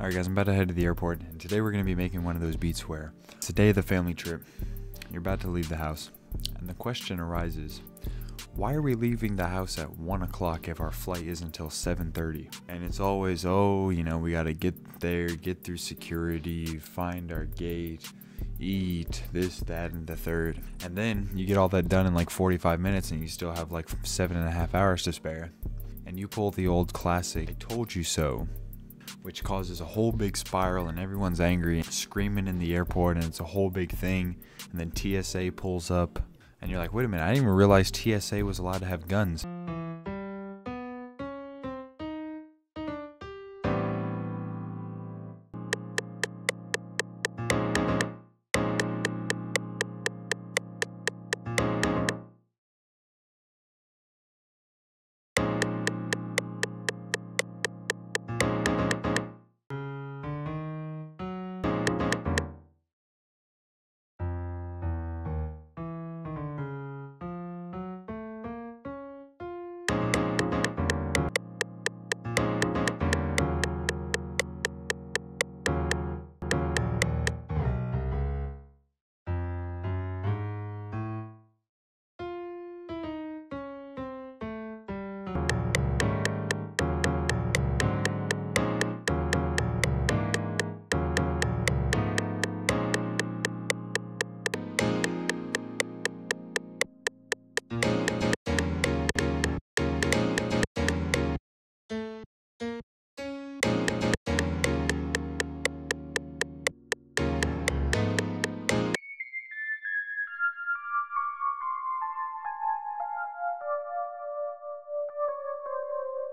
Alright guys, I'm about to head to the airport, and today we're going to be making one of those beats where it's the day of the family trip. You're about to leave the house, and the question arises, why are we leaving the house at 1 o'clock if our flight is until 7.30? And it's always, oh, you know, we got to get there, get through security, find our gate, eat, this, that, and the third. And then you get all that done in like 45 minutes and you still have like seven and a half hours to spare. And you pull the old classic, I told you so which causes a whole big spiral and everyone's angry screaming in the airport and it's a whole big thing. And then TSA pulls up and you're like wait a minute I didn't even realize TSA was allowed to have guns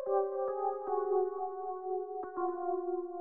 Thank you.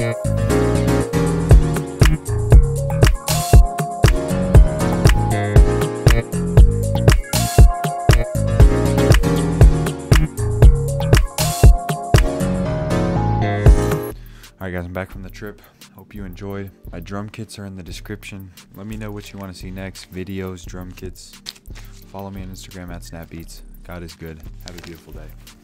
Alright guys, I'm back from the trip. Hope you enjoyed. My drum kits are in the description. Let me know what you want to see next. Videos, drum kits. Follow me on Instagram at Snappbeats. God is good. Have a beautiful day.